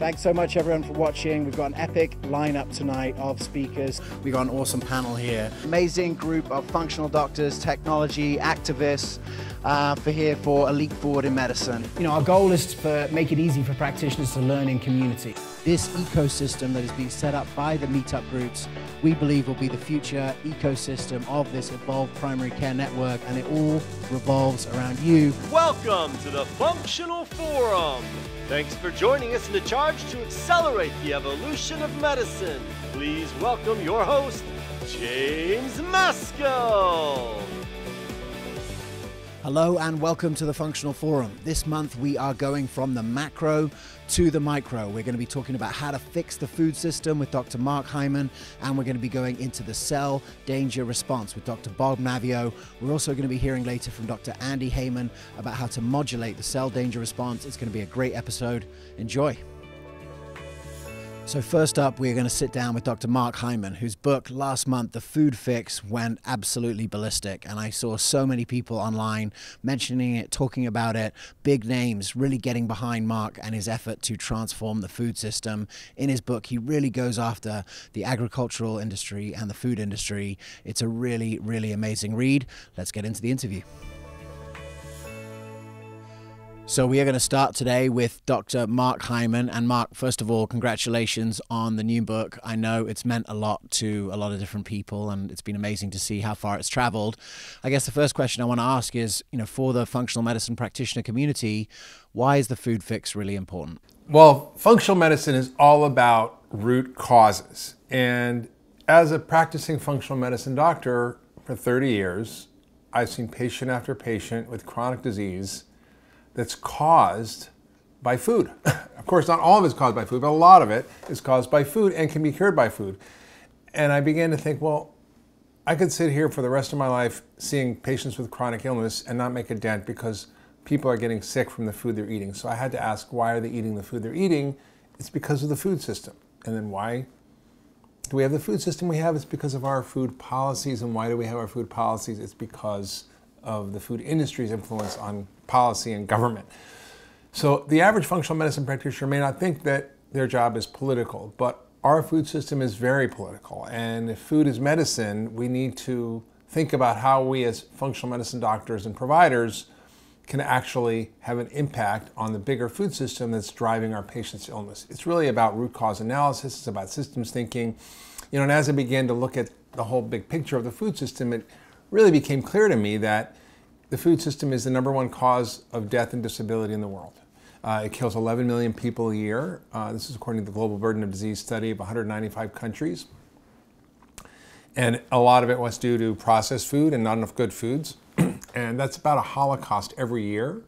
Thanks so much, everyone, for watching. We've got an epic lineup tonight of speakers. We've got an awesome panel here. Amazing group of functional doctors, technology, activists uh, for here for a leap forward in medicine. You know, our goal is to make it easy for practitioners to learn in community. This ecosystem that is being set up by the meetup groups, we believe will be the future ecosystem of this evolved primary care network, and it all revolves around you. Welcome to the Functional Forum. Thanks for joining us in the charge to accelerate the evolution of medicine. Please welcome your host, James Maskell. Hello and welcome to the Functional Forum. This month we are going from the macro to the micro. We're going to be talking about how to fix the food system with Dr. Mark Hyman, and we're going to be going into the cell danger response with Dr. Bob Naviaux. We're also going to be hearing later from Dr. Andy Heyman about how to modulate the cell danger response. It's going to be a great episode. Enjoy. So, first up, we're going to sit down with Dr. Mark Hyman, whose book last month, The Food Fix, went absolutely ballistic. And I saw so many people online mentioning it, talking about it, big names really getting behind Mark and his effort to transform the food system. In his book, he really goes after the agricultural industry and the food industry. It's a really, really amazing read. Let's get into the interview. So we are going to start today with Dr. Mark Hyman. And Mark, first of all, congratulations on the new book. I know it's meant a lot to a lot of different people, and it's been amazing to see how far it's traveled. I guess the first question I want to ask is, you know, for the functional medicine practitioner community, why is the food fix really important? Well, functional medicine is all about root causes. And as a practicing functional medicine doctor for 30 years, I've seen patient after patient with chronic disease that's caused by food. of course, not all of it is caused by food, but a lot of it is caused by food and can be cured by food. And I began to think, well, I could sit here for the rest of my life seeing patients with chronic illness and not make a dent because people are getting sick from the food they're eating. So I had to ask, why are they eating the food they're eating? It's because of the food system. And then why do we have the food system we have? It's because of our food policies. And why do we have our food policies? It's because of the food industry's influence on policy and government. So the average functional medicine practitioner may not think that their job is political, but our food system is very political. And if food is medicine, we need to think about how we as functional medicine doctors and providers can actually have an impact on the bigger food system that's driving our patients' illness. It's really about root cause analysis, it's about systems thinking. You know, and as I began to look at the whole big picture of the food system, it really became clear to me that the food system is the number one cause of death and disability in the world. Uh, it kills 11 million people a year. Uh, this is according to the Global Burden of Disease study of 195 countries. And a lot of it was due to processed food and not enough good foods. and that's about a holocaust every year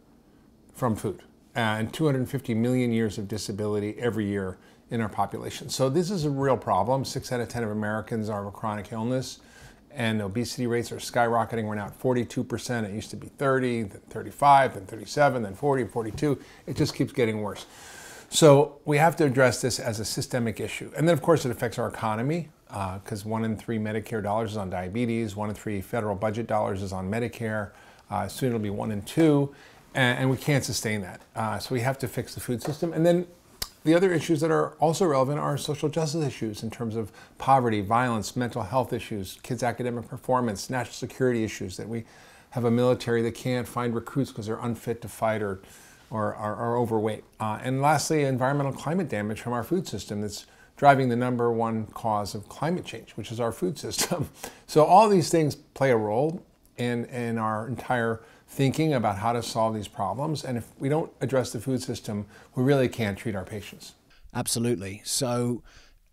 from food. And 250 million years of disability every year in our population. So this is a real problem. Six out of 10 of Americans are of a chronic illness and obesity rates are skyrocketing. We're now at 42%. It used to be 30, then 35, then 37, then 40, 42. It just keeps getting worse. So we have to address this as a systemic issue. And then, of course, it affects our economy because uh, one in three Medicare dollars is on diabetes, one in three federal budget dollars is on Medicare. Uh, soon it'll be one in two, and, and we can't sustain that. Uh, so we have to fix the food system. And then the other issues that are also relevant are social justice issues in terms of poverty, violence, mental health issues, kids' academic performance, national security issues that we have a military that can't find recruits because they're unfit to fight or, or are overweight. Uh, and lastly, environmental climate damage from our food system that's driving the number one cause of climate change, which is our food system. so all these things play a role in, in our entire thinking about how to solve these problems. And if we don't address the food system, we really can't treat our patients. Absolutely. So,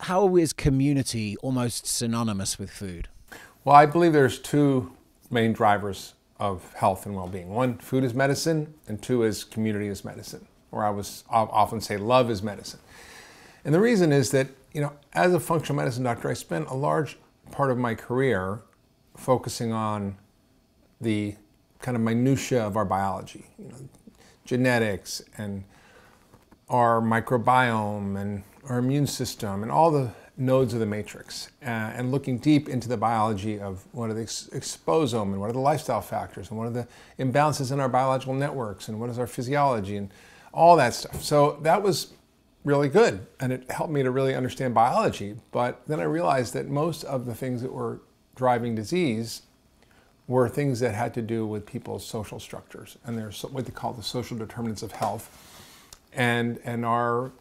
how is community almost synonymous with food? Well, I believe there's two main drivers of health and well-being. One, food is medicine, and two is community is medicine. Or I was often say love is medicine. And the reason is that, you know, as a functional medicine doctor, I spent a large part of my career focusing on the kind of minutia of our biology, you know, genetics and our microbiome and our immune system and all the nodes of the matrix uh, and looking deep into the biology of what are the ex- exposome and what are the lifestyle factors and what are the imbalances in our biological networks and what is our physiology and all that stuff. So that was really good and it helped me to really understand biology. But then I realized that most of the things that were driving disease were things that had to do with people's social structures and there's what they call the social determinants of health and, and our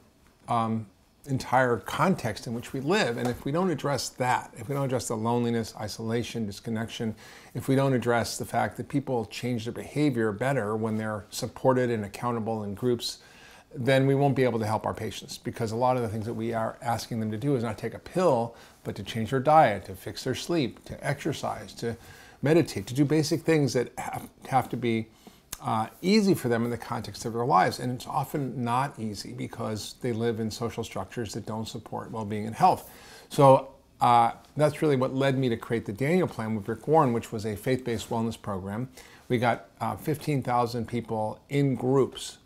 um, entire context in which we live. And if we don't address that, if we don't address the loneliness, isolation, disconnection, if we don't address the fact that people change their behavior better when they're supported and accountable in groups, then we won't be able to help our patients because a lot of the things that we are asking them to do is not take a pill, but to change their diet, to fix their sleep, to exercise, to meditate, to do basic things that have, have to be uh, easy for them in the context of their lives. And it's often not easy because they live in social structures that don't support well being and health. So uh, that's really what led me to create the Daniel Plan with Rick Warren, which was a faith based wellness program. We got uh, 15,000 people in groups,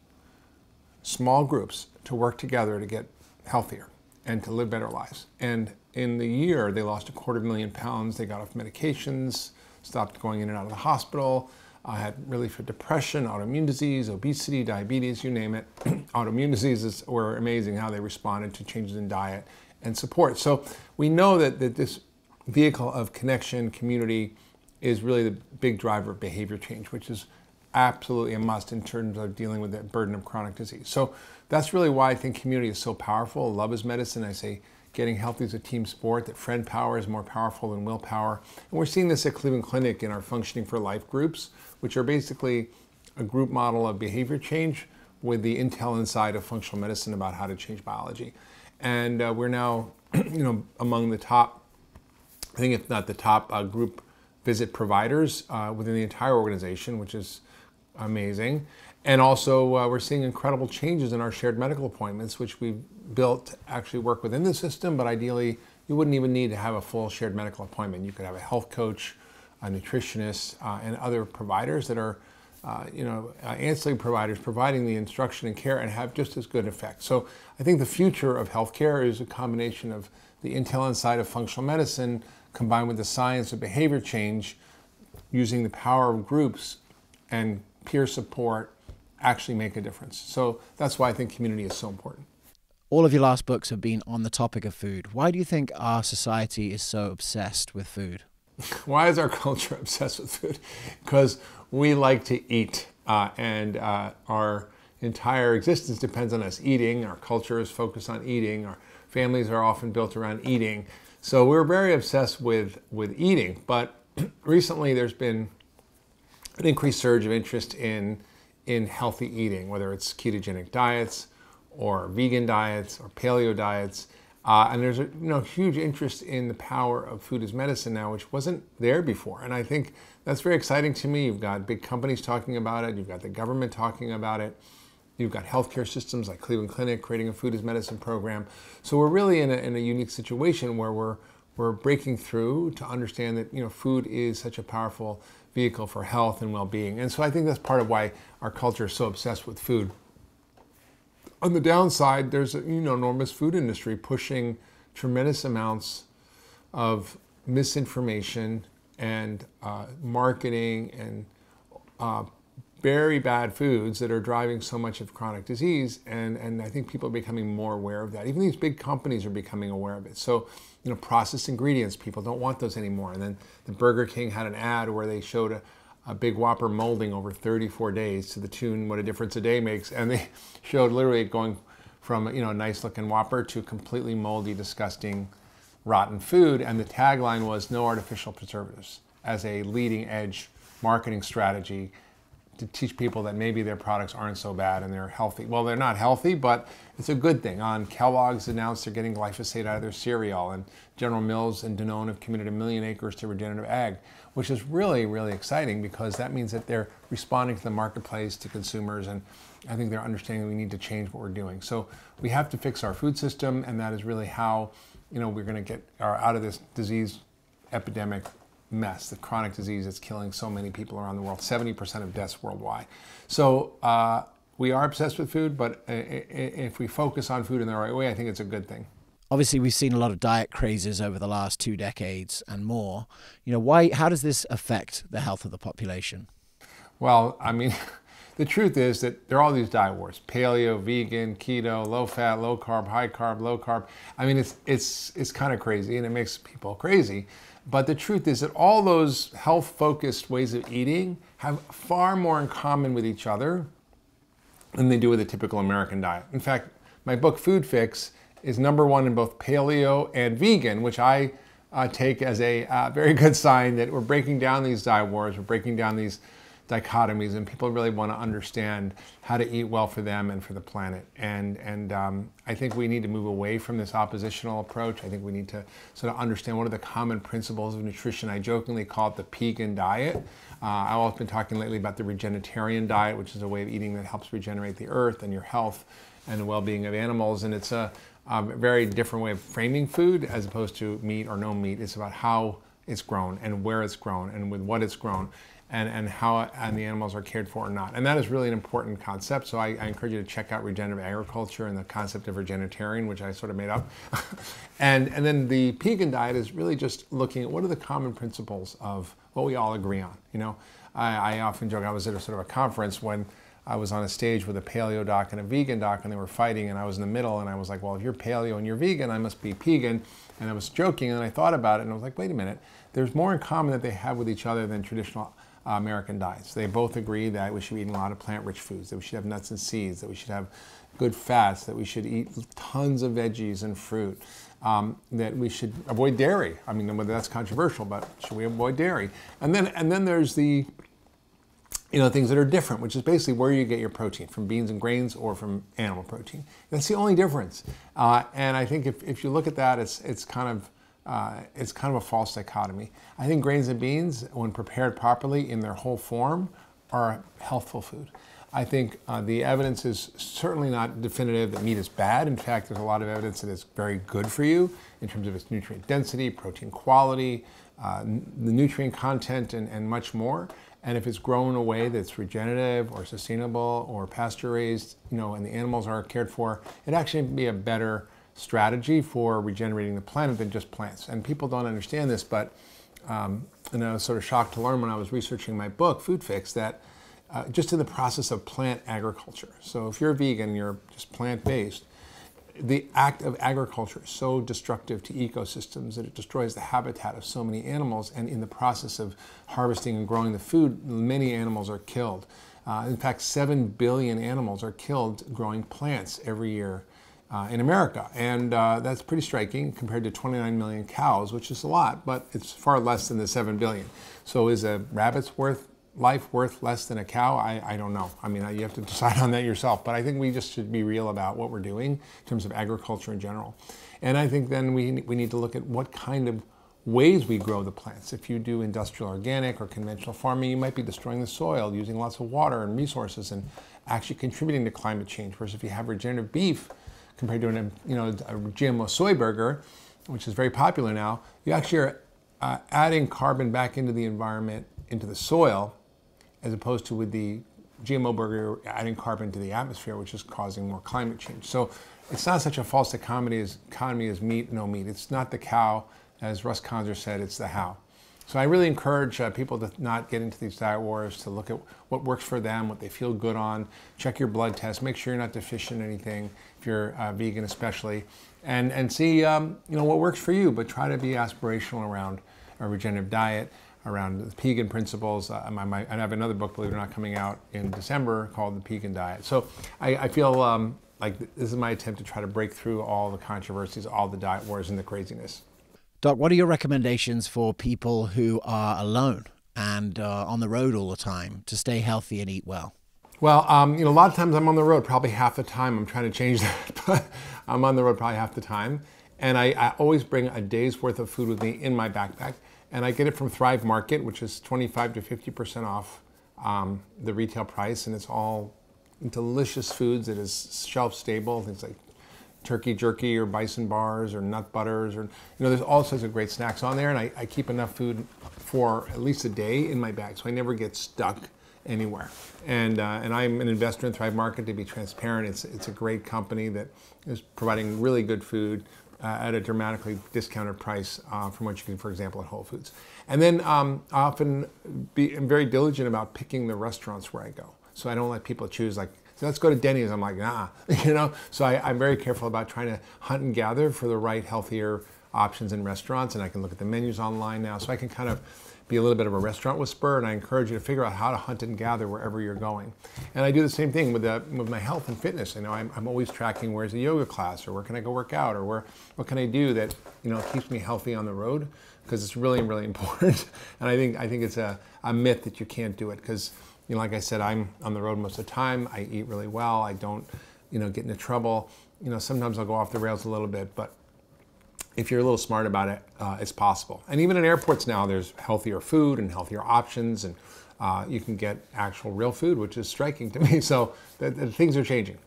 small groups, to work together to get healthier and to live better lives. And in the year, they lost a quarter million pounds. They got off medications, stopped going in and out of the hospital. I had relief for depression, autoimmune disease, obesity, diabetes, you name it. autoimmune diseases were amazing how they responded to changes in diet and support. So we know that, that this vehicle of connection, community, is really the big driver of behavior change, which is absolutely a must in terms of dealing with the burden of chronic disease. So that's really why I think community is so powerful. Love is medicine. I say getting healthy is a team sport, that friend power is more powerful than willpower. And we're seeing this at Cleveland Clinic in our Functioning for Life groups, which are basically a group model of behavior change with the intel inside of functional medicine about how to change biology. And uh, we're now, you know, among the top, I think if not the top uh, group visit providers uh, within the entire organization, which is amazing. And also, uh, we're seeing incredible changes in our shared medical appointments, which we've built to actually work within the system, but ideally, you wouldn't even need to have a full shared medical appointment. You could have a health coach, a nutritionist, uh, and other providers that are, uh, you know, uh, ancillary providers providing the instruction and care and have just as good effect. So I think the future of healthcare is a combination of the intel inside of functional medicine combined with the science of behavior change using the power of groups and peer support actually make a difference. So that's why I think community is so important. All of your last books have been on the topic of food. Why do you think our society is so obsessed with food? Why is our culture obsessed with food? Because we like to eat, uh, and uh, our entire existence depends on us eating. Our culture is focused on eating. Our families are often built around eating. So we're very obsessed with, with eating. But recently there's been an increased surge of interest in in healthy eating, whether it's ketogenic diets or vegan diets or paleo diets. Uh, and there's a you know, huge interest in the power of food as medicine now, which wasn't there before. And I think that's very exciting to me. You've got big companies talking about it, you've got the government talking about it, you've got healthcare systems like Cleveland Clinic creating a food as medicine program. So we're really in a, in a unique situation where we're, we're breaking through to understand that you know, food is such a powerful vehicle for health and well-being. And so I think that's part of why our culture is so obsessed with food. On the downside, there's a you know enormous food industry pushing tremendous amounts of misinformation and uh, marketing and uh, very bad foods that are driving so much of chronic disease. And, and I think people are becoming more aware of that. Even these big companies are becoming aware of it. So, you know, processed ingredients, people don't want those anymore. And then the Burger King had an ad where they showed a, a big Whopper molding over 34 days to the tune What a Difference a Day Makes. And they showed literally going from, you know, a nice looking Whopper to completely moldy, disgusting, rotten food. And the tagline was no artificial preservatives as a leading edge marketing strategy to teach people that maybe their products aren't so bad and they're healthy. Well, they're not healthy, but it's a good thing. On Kellogg's announced they're getting glyphosate out of their cereal, and General Mills and Danone have committed a million acres to regenerative ag, which is really, really exciting because that means that they're responding to the marketplace, to consumers, and I think they're understanding we need to change what we're doing. So we have to fix our food system, and that is really how you know we're going to get our, out of this disease epidemic mess, the chronic disease that's killing so many people around the world, 70% of deaths worldwide. So uh, we are obsessed with food, but if we focus on food in the right way, I think it's a good thing. Obviously, we've seen a lot of diet crazes over the last two decades and more. You know, why? How does this affect the health of the population? Well, I mean, the truth is that there are all these diet wars: paleo, vegan, keto, low fat, low carb, high carb, low carb. I mean, it's it's it's kind of crazy, and it makes people crazy. But the truth is that all those health-focused ways of eating have far more in common with each other than they do with a typical American diet. In fact, my book Food Fix is number one in both paleo and vegan, which I uh, take as a uh, very good sign that we're breaking down these diet wars, we're breaking down these dichotomies, and people really want to understand how to eat well for them and for the planet. And and um, I think we need to move away from this oppositional approach. I think we need to sort of understand what are the common principles of nutrition. I jokingly call it the Pegan diet. Uh, I've also been talking lately about the regenitarian diet, which is a way of eating that helps regenerate the earth and your health and the well-being of animals. And it's a, a very different way of framing food as opposed to meat or no meat. It's about how it's grown and where it's grown and with what it's grown and, and how and the animals are cared for or not. And that is really an important concept. So I, I, encourage you to check out regenerative agriculture and the concept of regenitarian, which I sort of made up. and, and then the Pegan diet is really just looking at what are the common principles of what we all agree on. You know, I, I often joke, I was at a sort of a conference when I was on a stage with a paleo doc and a vegan doc, and they were fighting, and I was in the middle, and I was like, well, if you're paleo and you're vegan, I must be pegan. And I was joking, and I thought about it, and I was like, wait a minute, there's more in common that they have with each other than traditional uh, American diets. They both agree that we should be eating a lot of plant-rich foods, that we should have nuts and seeds, that we should have good fats, that we should eat tons of veggies and fruit, um, that we should avoid dairy. I mean, whether that's controversial, but should we avoid dairy? And then, and then there's the you know, things that are different, which is basically where you get your protein, from beans and grains or from animal protein. That's the only difference. Uh, and I think if, if you look at that, it's, it's kind of uh, it's kind of a false dichotomy. I think grains and beans, when prepared properly in their whole form, are a healthful food. I think uh, the evidence is certainly not definitive that meat is bad. In fact, there's a lot of evidence that it's very good for you in terms of its nutrient density, protein quality, uh, the nutrient content, and, and much more. And if it's grown in a way that's regenerative or sustainable or pasture raised, you know, and the animals are cared for, it actually be a better strategy for regenerating the planet than just plants. And people don't understand this, but um, and I was sort of shocked to learn when I was researching my book, Food Fix, that uh, just in the process of plant agriculture. So if you're vegan, you're just plant-based, the act of agriculture is so destructive to ecosystems that it destroys the habitat of so many animals. And in the process of harvesting and growing the food, many animals are killed. Uh, in fact, 7 billion animals are killed growing plants every year uh, in America. And uh, that's pretty striking compared to 29 million cows, which is a lot, but it's far less than the 7 billion. So is a rabbit's worth life worth less than a cow? I, I don't know. I mean, you have to decide on that yourself. But I think we just should be real about what we're doing in terms of agriculture in general. And I think then we, we need to look at what kind of ways we grow the plants. If you do industrial organic or conventional farming, you might be destroying the soil, using lots of water and resources, and actually contributing to climate change. Whereas if you have regenerative beef, compared to an, you know, a GMO soy burger, which is very popular now, you actually are uh, adding carbon back into the environment, into the soil, as opposed to with the GMO burger adding carbon to the atmosphere, which is causing more climate change. So it's not such a false dichotomy as, economy as meat, no meat. It's not the cow, as Russ Conser said, it's the how. So I really encourage uh, people to not get into these diet wars, to look at what works for them, what they feel good on, check your blood test, make sure you're not deficient in anything, if you're uh, vegan especially, and, and see um, you know, what works for you, but try to be aspirational around a regenerative diet, around the Pegan principles. Uh, my, my, I have another book, believe it or not, coming out in December called The Pegan Diet. So I, I feel um, like this is my attempt to try to break through all the controversies, all the diet wars and the craziness. Doc, what are your recommendations for people who are alone and uh, on the road all the time to stay healthy and eat well? Well, um, you know, a lot of times I'm on the road, probably half the time. I'm trying to change that, but I'm on the road probably half the time. And I, I, always bring a day's worth of food with me in my backpack. And I get it from Thrive Market, which is 25 to 50% off um, the retail price. And it's all delicious foods that is shelf stable, things like turkey jerky or bison bars or nut butters or you know there's all sorts of great snacks on there and I, I, keep enough food for at least a day in my bag so I never get stuck anywhere and uh, and I'm an investor in Thrive Market to be transparent it's it's a great company that is providing really good food at a dramatically discounted price uh, from what you can for example at Whole Foods and then um, I often be I'm very diligent about picking the restaurants where I go So I don't let people choose like, let's go to Denny's. I'm like, nah, you know. So I, I'm very careful about trying to hunt and gather for the right, healthier options in restaurants, and I can look at the menus online now, so I can kind of be a little bit of a restaurant whisperer, and I encourage you to figure out how to hunt and gather wherever you're going. And I do the same thing with, the, with my health and fitness. You know, I'm, I'm always tracking where's the yoga class, or where can I go work out, or where what can I do that you know keeps me healthy on the road, because it's really really important. and I think I think it's a, a myth that you can't do it because you know, like I said, I'm on the road most of the time. I eat really well. I don't, you know, get into trouble. You know, sometimes I'll go off the rails a little bit, but if you're a little smart about it, uh, it's possible. And even in airports now, there's healthier food and healthier options, and uh, you can get actual real food, which is striking to me. So the, the things are changing.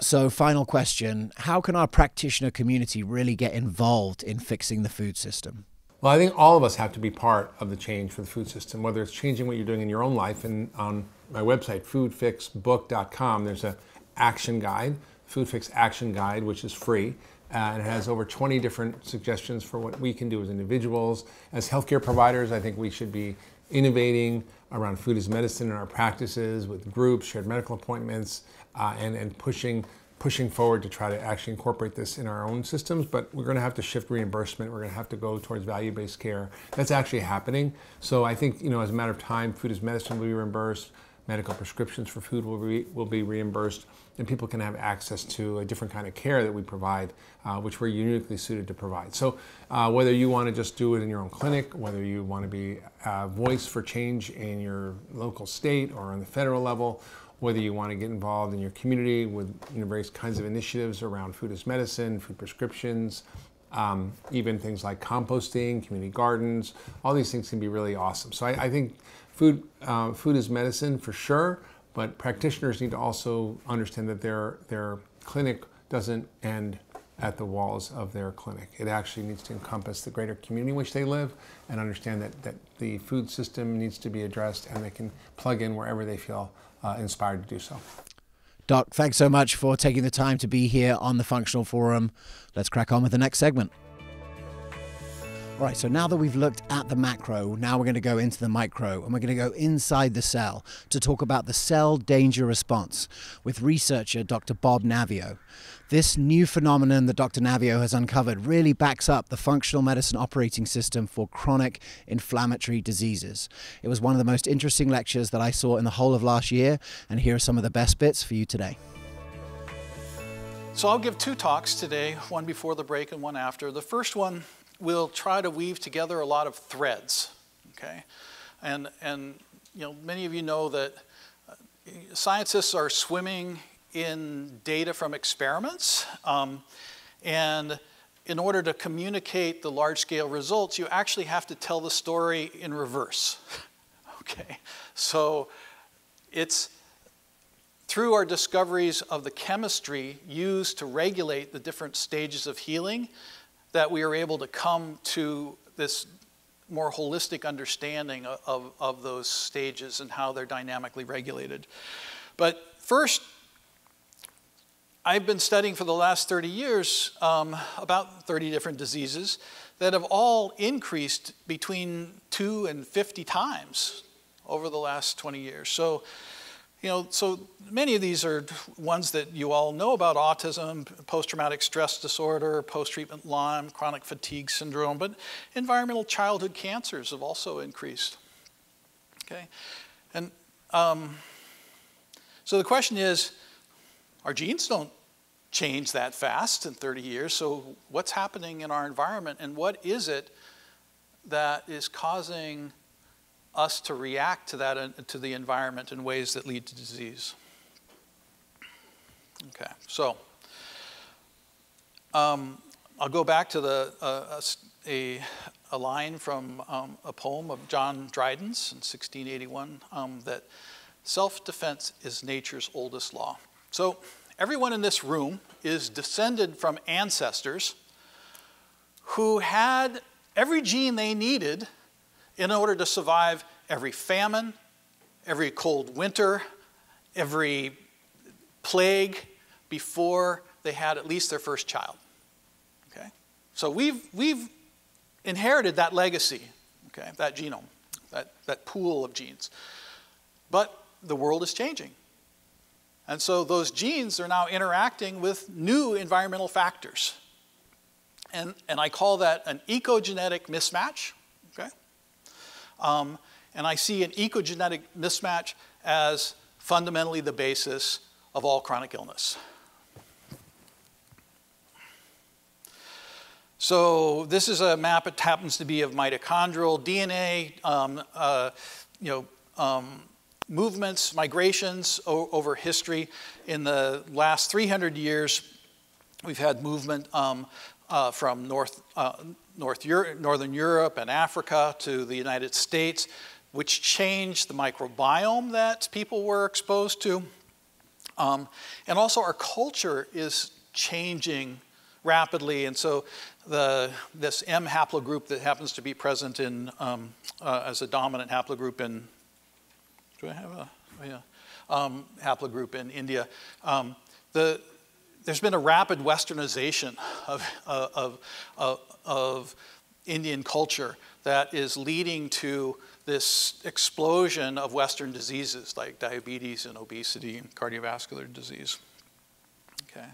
So, final question How can our practitioner community really get involved in fixing the food system? Well, I think all of us have to be part of the change for the food system, whether it's changing what you're doing in your own life. And on my website, foodfixbook.com, there's an action guide, Food Fix Action Guide, which is free. Uh, and it has over 20 different suggestions for what we can do as individuals. As healthcare providers, I think we should be innovating around food as medicine in our practices with groups, shared medical appointments, uh, and, and pushing pushing forward to try to actually incorporate this in our own systems, but we're going to have to shift reimbursement. We're going to have to go towards value-based care. That's actually happening. So I think, you know, as a matter of time, food as medicine will be reimbursed, medical prescriptions for food will be, will be reimbursed, and people can have access to a different kind of care that we provide, uh, which we're uniquely suited to provide. So uh, whether you want to just do it in your own clinic, whether you want to be a voice for change in your local state or on the federal level, whether you want to get involved in your community with you know, various kinds of initiatives around food as medicine, food prescriptions, um, even things like composting, community gardens, all these things can be really awesome. So I, I think food, uh, food is medicine for sure, but practitioners need to also understand that their, their clinic doesn't end at the walls of their clinic. It actually needs to encompass the greater community in which they live and understand that, that the food system needs to be addressed and they can plug in wherever they feel uh, inspired to do so. Doc, thanks so much for taking the time to be here on the Functional Forum. Let's crack on with the next segment. All right, so now that we've looked at the macro, now we're going to go into the micro and we're going to go inside the cell to talk about the cell danger response with researcher Dr. Bob Naviaux. This new phenomenon that Dr. Naviaux has uncovered really backs up the functional medicine operating system for chronic inflammatory diseases. It was one of the most interesting lectures that I saw in the whole of last year, and here are some of the best bits for you today. So I'll give two talks today, one before the break and one after. The first one we'll try to weave together a lot of threads, okay? And, and you know, many of you know that uh, scientists are swimming in data from experiments. Um, and in order to communicate the large-scale results, you actually have to tell the story in reverse, okay? So it's through our discoveries of the chemistry used to regulate the different stages of healing that we are able to come to this more holistic understanding of, of, those stages and how they're dynamically regulated. But first, I've been studying for the last 30 years um, about 30 different diseases that have all increased between two and 50 times over the last 20 years. So you know, so many of these are ones that you all know about autism, post traumatic stress disorder, post treatment Lyme, chronic fatigue syndrome, but environmental childhood cancers have also increased. Okay? And um, so the question is our genes don't change that fast in 30 years, so what's happening in our environment and what is it that is causing us to react to that, uh, to the environment in ways that lead to disease. Okay, so um, I'll go back to the, uh, a, a line from um, a poem of John Dryden's in 1681 um, that self-defense is nature's oldest law. So everyone in this room is descended from ancestors who had every gene they needed in order to survive every famine, every cold winter, every plague before they had at least their first child. Okay? So we've, we've inherited that legacy, okay, that genome, that, that pool of genes. But the world is changing. And so those genes are now interacting with new environmental factors. And, and I call that an ecogenetic mismatch. Um, and I see an ecogenetic mismatch as fundamentally the basis of all chronic illness. So this is a map. It happens to be of mitochondrial DNA, um, uh, you know, um, movements, migrations over history. In the last 300 years, we've had movement um, uh, from North, uh, North Northern Europe and Africa to the United States, which changed the microbiome that people were exposed to. Um, and also, our culture is changing rapidly. And so, the, this M haplogroup that happens to be present in, um, uh, as a dominant haplogroup in, do I have a, oh yeah, um, haplogroup in India. Um, the, there's been a rapid westernization of, of, of, of Indian culture that is leading to this explosion of Western diseases like diabetes and obesity and cardiovascular disease. Okay.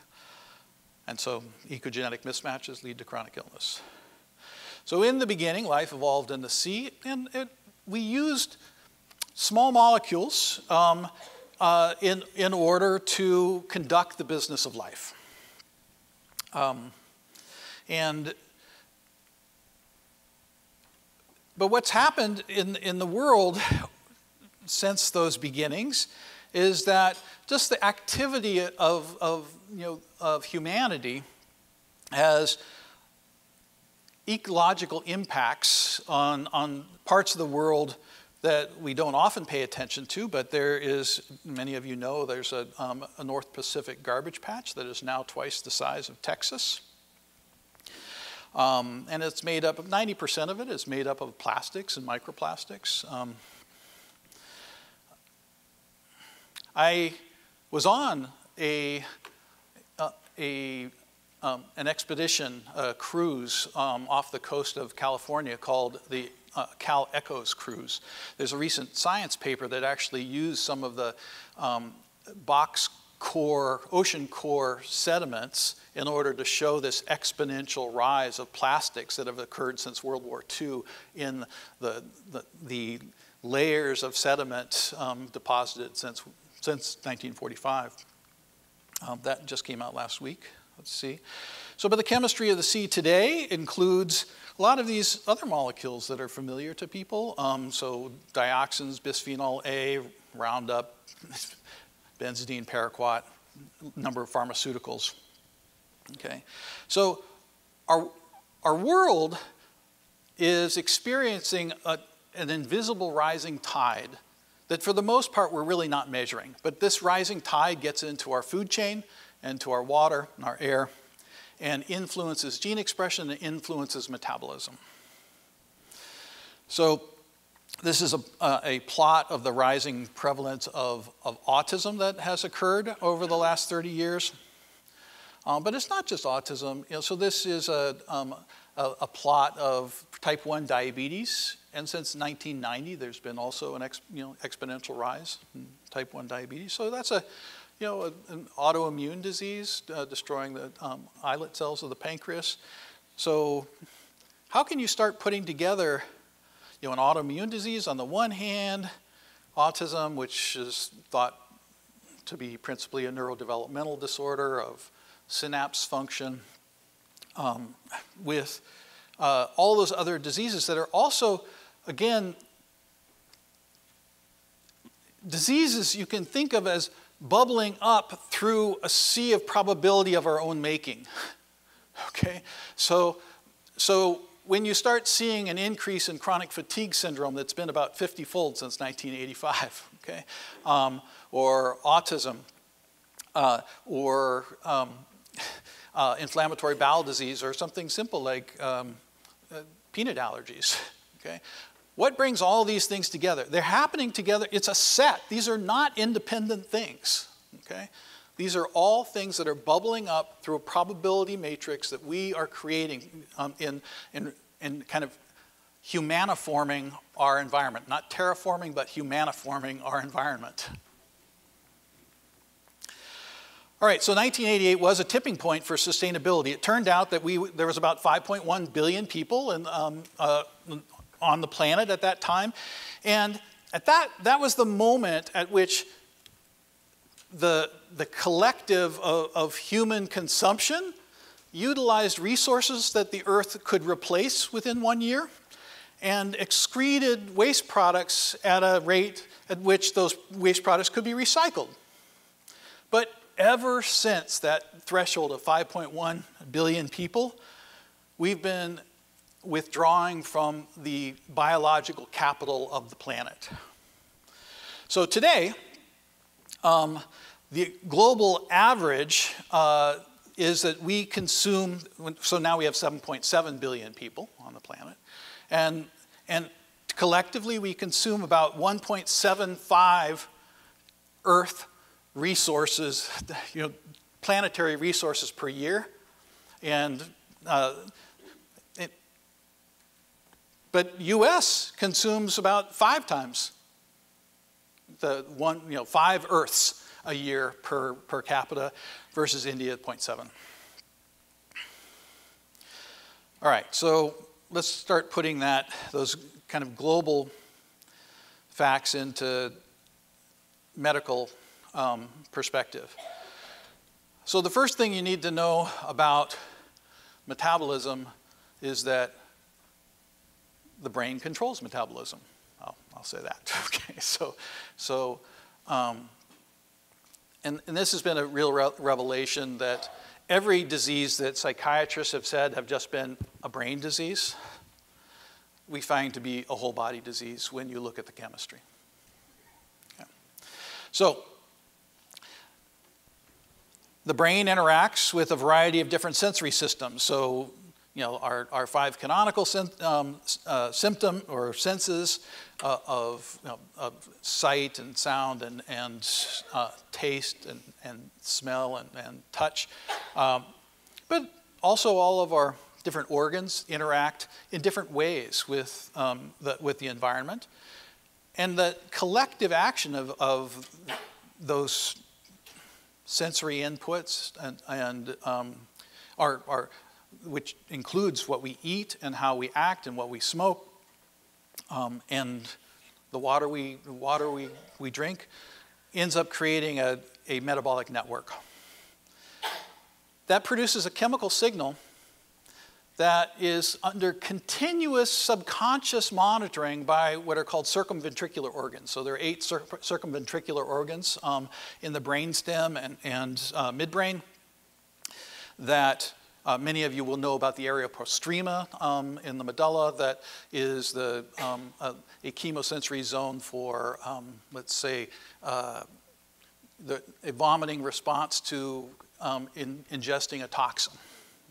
And so ecogenetic mismatches lead to chronic illness. So in the beginning, life evolved in the sea, and it, we used small molecules um, uh, in, in order to conduct the business of life. Um, and but what's happened in, in the world since those beginnings is that just the activity of, of, you know, of humanity has ecological impacts on, on parts of the world that we don't often pay attention to, but there is, many of you know, there's a, um, a North Pacific garbage patch that is now twice the size of Texas. Um, and it's made up of 90% of it is made up of plastics and microplastics. Um, I was on a, uh, a um, an expedition, a cruise um, off the coast of California called the uh, Cal Ecos cruise. There's a recent science paper that actually used some of the um, box core, ocean core sediments in order to show this exponential rise of plastics that have occurred since World War II in the, the, the layers of sediment um, deposited since, since 1945. Um, that just came out last week. Let's see. So, but the chemistry of the sea today includes a lot of these other molecules that are familiar to people. Um, so, dioxins, bisphenol A, Roundup, benzidine, paraquat, number of pharmaceuticals. Okay, so our, our world is experiencing a, an invisible rising tide that for the most part we're really not measuring. But this rising tide gets into our food chain and to our water and our air and influences gene expression and influences metabolism. So this is a, uh, a plot of the rising prevalence of, of autism that has occurred over the last 30 years. Um, but it's not just autism. You know, so this is a, um, a, a, plot of type 1 diabetes. And since 1990, there's been also an ex, you know, exponential rise in type 1 diabetes. So that's a, you know, an autoimmune disease uh, destroying the um, islet cells of the pancreas. So how can you start putting together you know, an autoimmune disease on the one hand, autism, which is thought to be principally a neurodevelopmental disorder of synapse function, um, with uh, all those other diseases that are also, again, diseases you can think of as bubbling up through a sea of probability of our own making. okay? So, so when you start seeing an increase in chronic fatigue syndrome that's been about 50 fold since 1985, okay, um, or autism, uh, or um, uh, inflammatory bowel disease, or something simple like um, uh, peanut allergies, okay, what brings all these things together? They're happening together. It's a set. These are not independent things, okay? These are all things that are bubbling up through a probability matrix that we are creating um, in, in, in kind of humaniforming our environment. Not terraforming, but humaniforming our environment. All right, so 1988 was a tipping point for sustainability. It turned out that we, there was about 5.1 billion people in, um, uh, on the planet at that time. And at that, that was the moment at which the, the collective of, of human consumption utilized resources that the earth could replace within one year and excreted waste products at a rate at which those waste products could be recycled. But ever since that threshold of 5.1 billion people, we've been withdrawing from the biological capital of the planet. So today, um, the global average uh, is that we consume, so now we have 7.7 billion people on the planet, and, and collectively we consume about 1.75 Earth resources, you know, planetary resources per year. And, uh, but US consumes about five times the one, you know, five Earths a year per, per capita versus India at 0.7. All right, so let's start putting that, those kind of global facts into medical um, perspective. So, the first thing you need to know about metabolism is that the brain controls metabolism. I'll, I'll say that. okay, so, so um, and, and this has been a real re- revelation that every disease that psychiatrists have said have just been a brain disease, we find to be a whole body disease when you look at the chemistry. Okay. So, the brain interacts with a variety of different sensory systems. So, you know, our, our five canonical um, uh, symptom or senses uh, of, you know, of, sight and sound and, and uh, taste and, and smell and, and touch. Um, but also all of our different organs interact in different ways with, um, the, with the environment. And the collective action of, of those sensory inputs and, and um, our, our, which includes what we eat and how we act and what we smoke um, and the water we, water we, we drink ends up creating a, a metabolic network. That produces a chemical signal that is under continuous subconscious monitoring by what are called circumventricular organs. So there are eight cir- circumventricular organs um, in the brainstem and, and uh, midbrain that uh, many of you will know about the area postrema um, in the medulla that is the, um, a, a, chemosensory zone for, um, let's say, uh, the, a vomiting response to um, in, ingesting a toxin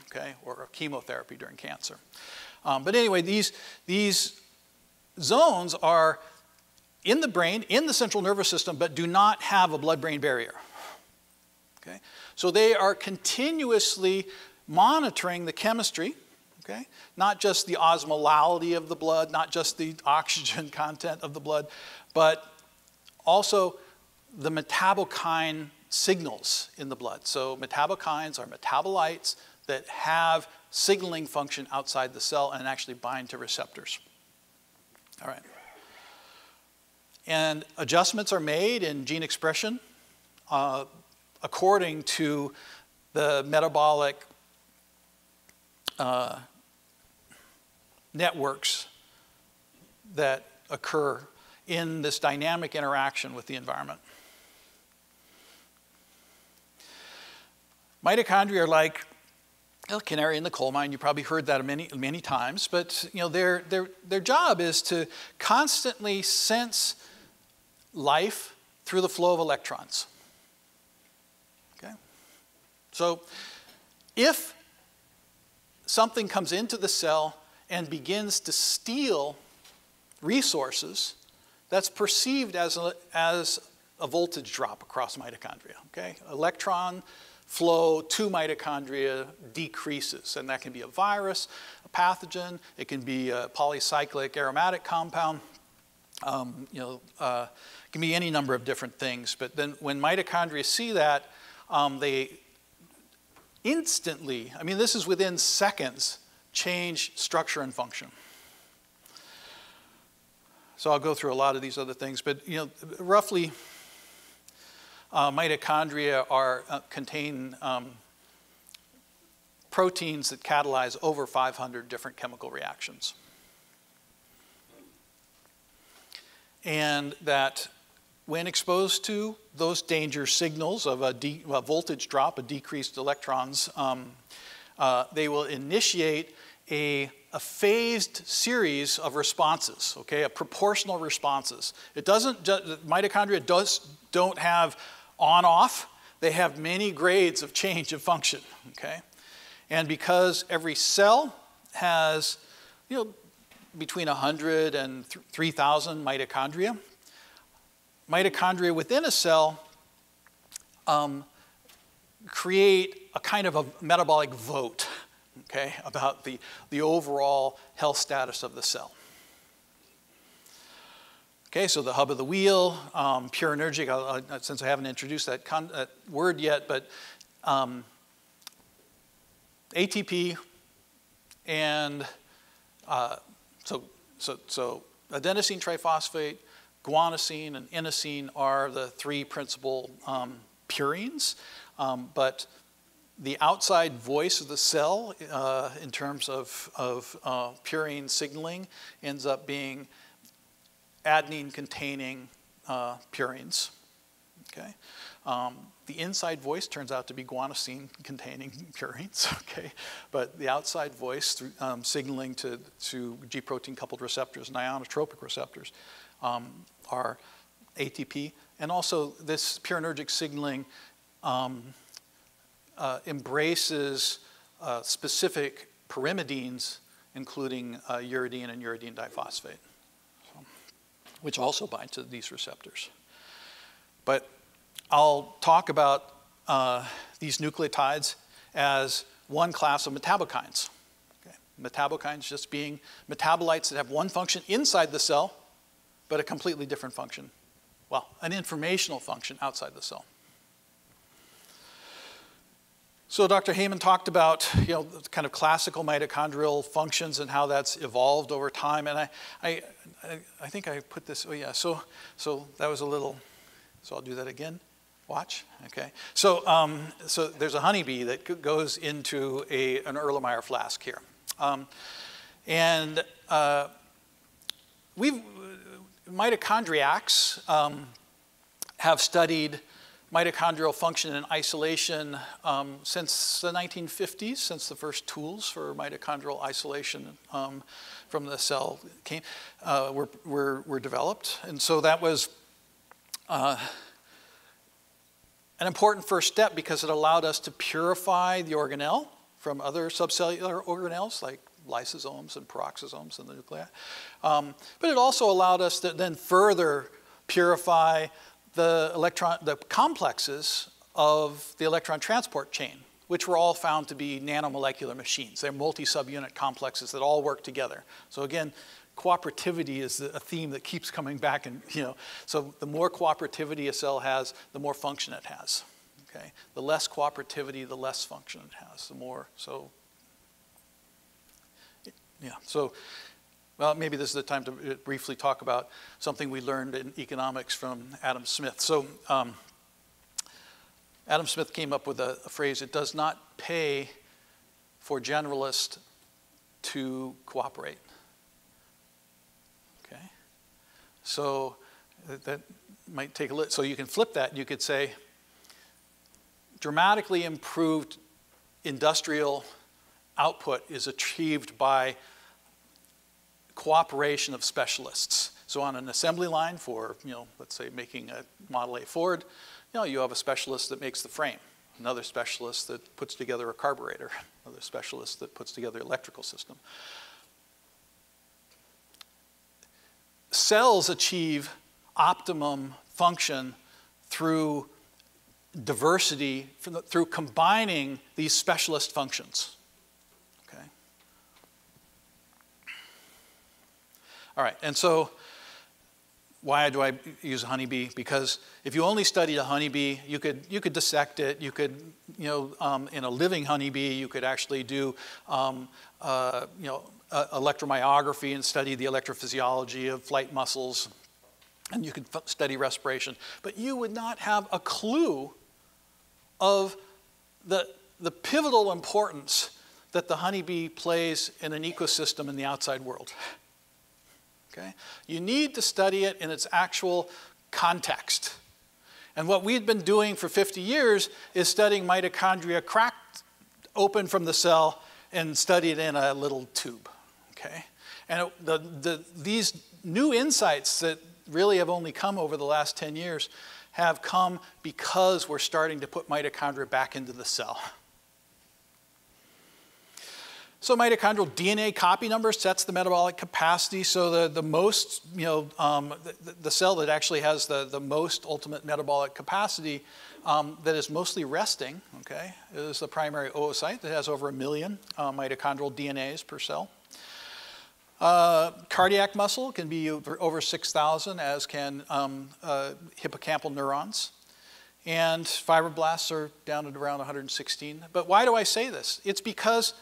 okay, or a chemotherapy during cancer. Um, but anyway, these, these zones are in the brain, in the central nervous system, but do not have a blood brain barrier. Okay? So they are continuously monitoring the chemistry, okay? Not just the osmolality of the blood, not just the oxygen content of the blood, but also the metabokine signals in the blood. So metabokines are metabolites that have signaling function outside the cell and actually bind to receptors. All right. And adjustments are made in gene expression uh, according to the metabolic uh, networks that occur in this dynamic interaction with the environment. Mitochondria are like a canary in the coal mine. You probably heard that many, many times, but you know, their, their, their job is to constantly sense life through the flow of electrons. Okay? So if something comes into the cell and begins to steal resources, that's perceived as a, as a voltage drop across mitochondria. Okay? Electron flow to mitochondria decreases. And that can be a virus, a pathogen, it can be a polycyclic aromatic compound. Um, you know, uh, it can be any number of different things. But then when mitochondria see that, um, they instantly, I mean, this is within seconds, change structure and function. So I'll go through a lot of these other things, but you know, roughly, uh, mitochondria are uh, contain um, proteins that catalyze over 500 different chemical reactions. And that when exposed to those danger signals of a, a voltage drop, a decreased electrons, um, uh, they will initiate a, a, phased series of responses, okay, a proportional responses. It doesn't, mitochondria does, don't have on off, they have many grades of change of function, okay? And because every cell has, you know, between 100 and 3,000 mitochondria, mitochondria within a cell um, create a kind of a metabolic vote, okay, about the, the overall health status of the cell. Okay, so the hub of the wheel, um, purinergic, uh, since I haven't introduced that, that word yet, but um, ATP and uh, so, so, so adenosine triphosphate, guanosine, and inosine are the three principal um, purines. Um, but the outside voice of the cell uh, in terms of, of uh, purine signaling ends up being adenine containing uh, purines. Okay? Um, the inside voice turns out to be guanosine containing purines, okay? But the outside voice, through, um, signaling to, to G protein coupled receptors and ionotropic receptors, um, are ATP. And also, this purinergic signaling um, uh, embraces uh, specific pyrimidines, including uh, uridine and uridine diphosphate, so, which also bind to these receptors. But I'll talk about uh, these nucleotides as one class of metabokines. Okay. Metabokines just being metabolites that have one function inside the cell, but a completely different function. Well, an informational function outside the cell. So Dr. Heyman talked about, you know, kind of classical mitochondrial functions and how that's evolved over time. And I, I, I think I put this, oh yeah, so, so that was a little, so I'll do that again. Watch, okay. So, um, so there's a honeybee that goes into a, an Erlenmeyer flask here. Um, and uh, we've, mitochondriacs um, have studied mitochondrial function in isolation um, since the 1950s, since the first tools for mitochondrial isolation um, from the cell came, uh, were, were, were, developed. And so that was uh, an important first step because it allowed us to purify the organelle from other subcellular organelles like lysosomes and peroxisomes in the nuclei. Um, but it also allowed us to then further purify the electron, the complexes of the electron transport chain, which were all found to be nanomolecular machines. They're multi-subunit complexes that all work together. So again, cooperativity is a theme that keeps coming back and you know so the more cooperativity a cell has the more function it has okay the less cooperativity the less function it has the more so yeah so well maybe this is the time to briefly talk about something we learned in economics from adam smith so um, adam smith came up with a, a phrase it does not pay for generalists to cooperate Okay? So that might take a look. So you can flip that. and You could say dramatically improved industrial output is achieved by cooperation of specialists. So on an assembly line for, you know, let's say making a Model A Ford, you know, you have a specialist that makes the frame, another specialist that puts together a carburetor, another specialist that puts together electrical system. cells achieve optimum function through diversity, through combining these specialist functions. Okay? All right, and so why do I use a honeybee? Because if you only studied a honeybee, you could, you could dissect it. You could, you know, um, in a living honeybee, you could actually do, um, uh, you know, uh, electromyography and study the electrophysiology of flight muscles, and you could study respiration. But you would not have a clue of the, the pivotal importance that the honeybee plays in an ecosystem in the outside world. Okay? You need to study it in its actual context. And what we've been doing for 50 years is studying mitochondria cracked open from the cell and studied in a little tube. Okay? And it, the, the, these new insights that really have only come over the last 10 years have come because we're starting to put mitochondria back into the cell. So mitochondrial DNA copy number sets the metabolic capacity. So the, the most, you know, um, the, the, cell that actually has the, the most ultimate metabolic capacity um, that is mostly resting, okay, is the primary oocyte that has over a million uh, mitochondrial DNAs per cell. Uh, cardiac muscle can be over 6,000, as can um, uh, hippocampal neurons. And fibroblasts are down at around 116. But why do I say this? It's because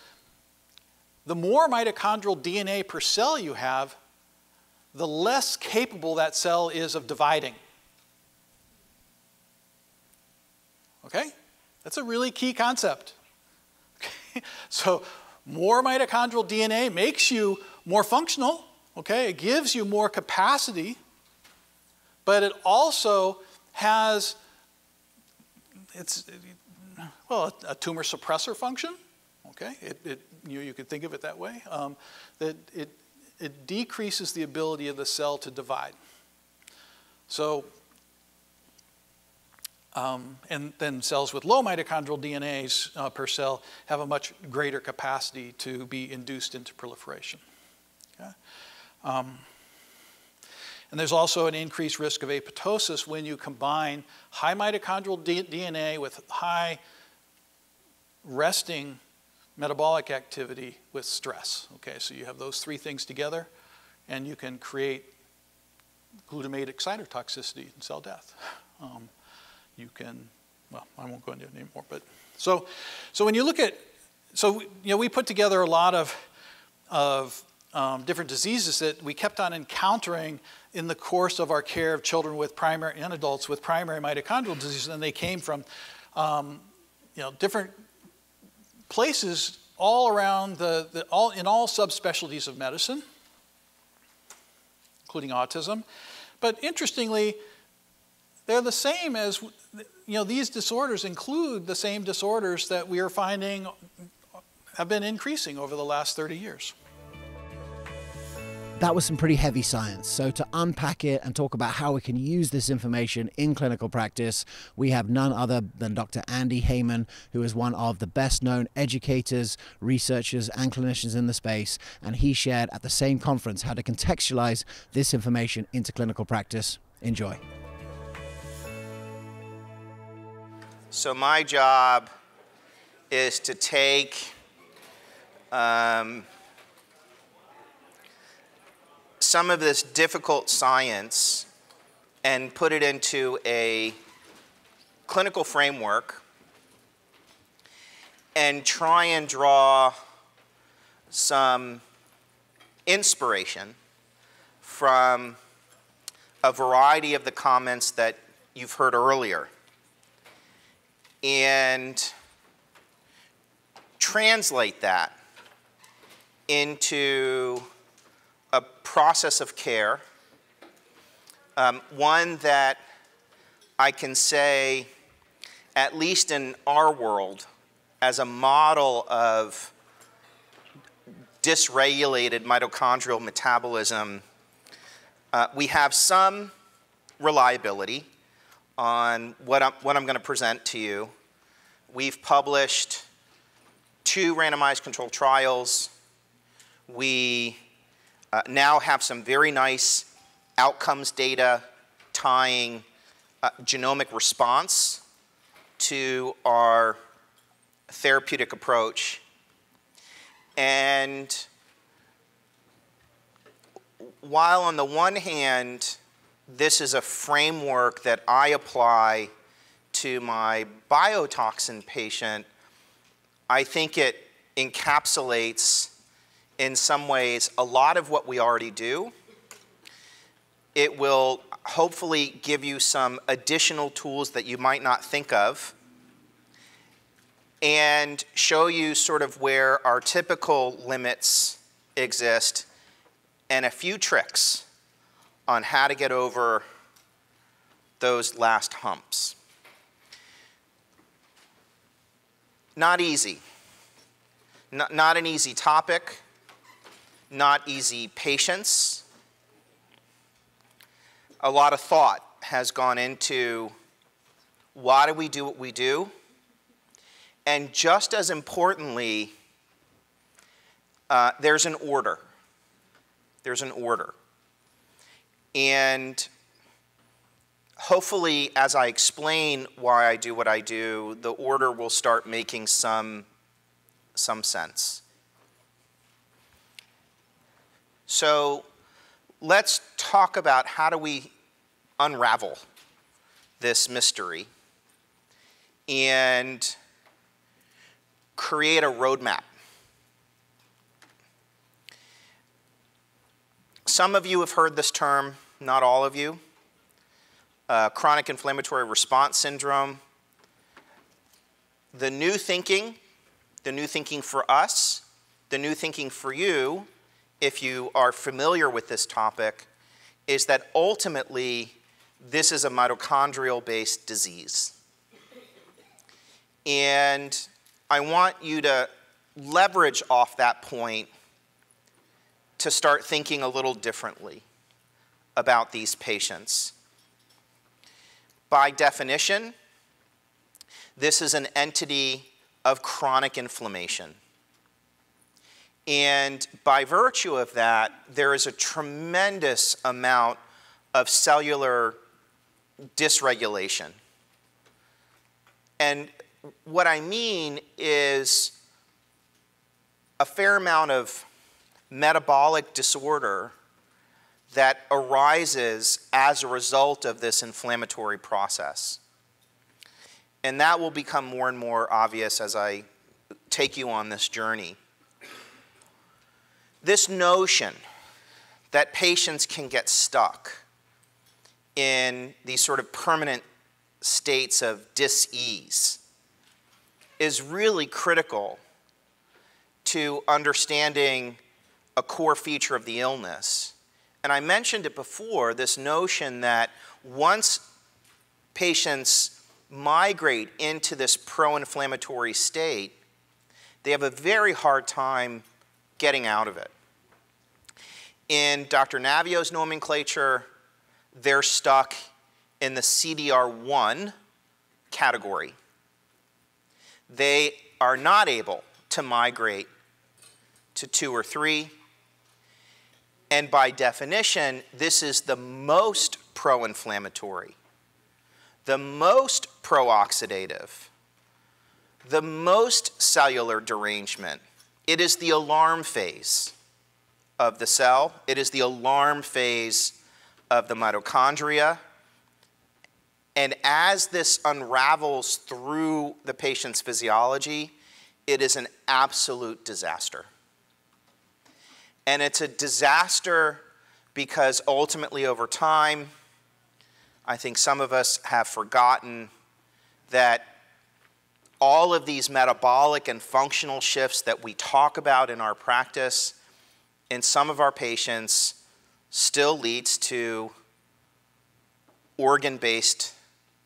the more mitochondrial DNA per cell you have, the less capable that cell is of dividing. Okay? That's a really key concept. Okay? So, more mitochondrial DNA makes you more functional, okay? It gives you more capacity, but it also has it's well a tumor suppressor function, okay? It, it you, you could think of it that way, um, that it, it decreases the ability of the cell to divide. So, um, and then cells with low mitochondrial DNAs uh, per cell have a much greater capacity to be induced into proliferation. Okay? Um, and there's also an increased risk of apoptosis when you combine high mitochondrial DNA with high resting metabolic activity with stress. Okay, so you have those three things together, and you can create glutamate excitotoxicity and cell death. Um, you can, well, I won't go into it anymore, but so, so when you look at, so you know, we put together a lot of, of um, different diseases that we kept on encountering in the course of our care of children with primary and adults with primary mitochondrial disease, and they came from, um, you know, different places all around the, the all, in all subspecialties of medicine, including autism. But interestingly, they're the same as, you know, these disorders include the same disorders that we are finding have been increasing over the last 30 years that was some pretty heavy science. So, to unpack it and talk about how we can use this information in clinical practice, we have none other than Dr. Andy Heyman, who is one of the best known educators, researchers, and clinicians in the space. And he shared at the same conference how to contextualize this information into clinical practice. Enjoy. So, my job is to take um, some of this difficult science and put it into a clinical framework and try and draw some inspiration from a variety of the comments that you've heard earlier. And translate that into process of care, um, one that I can say, at least in our world, as a model of dysregulated mitochondrial metabolism, uh, we have some reliability on what I'm, what I'm going to present to you. We've published two randomized controlled trials. We uh, now have some very nice outcomes data tying uh, genomic response to our therapeutic approach. And while on the one hand, this is a framework that I apply to my biotoxin patient, I think it encapsulates in some ways a lot of what we already do. It will hopefully give you some additional tools that you might not think of and show you sort of where our typical limits exist and a few tricks on how to get over those last humps. Not easy. Not, not an easy topic, not easy patience. A lot of thought has gone into why do we do what we do? And just as importantly, uh, there's an order. There's an order. And hopefully, as I explain why I do what I do, the order will start making some, some sense. So let's talk about how do we unravel this mystery and create a roadmap. Some of you have heard this term not all of you. Uh, chronic inflammatory response syndrome. The new thinking, the new thinking for us, the new thinking for you, if you are familiar with this topic, is that ultimately this is a mitochondrial based disease. And I want you to leverage off that point to start thinking a little differently about these patients. By definition, this is an entity of chronic inflammation. And by virtue of that, there is a tremendous amount of cellular dysregulation. And what I mean is a fair amount of metabolic disorder that arises as a result of this inflammatory process. And that will become more and more obvious as I take you on this journey. This notion that patients can get stuck in these sort of permanent states of dis-ease is really critical to understanding a core feature of the illness and I mentioned it before this notion that once patients migrate into this pro inflammatory state, they have a very hard time getting out of it. In Dr. Naviaux's nomenclature, they're stuck in the CDR1 category. They are not able to migrate to two or three and by definition, this is the most pro inflammatory, the most pro oxidative, the most cellular derangement. It is the alarm phase of the cell, it is the alarm phase of the mitochondria. And as this unravels through the patient's physiology, it is an absolute disaster. And it's a disaster because ultimately, over time, I think some of us have forgotten that all of these metabolic and functional shifts that we talk about in our practice in some of our patients still leads to organ-based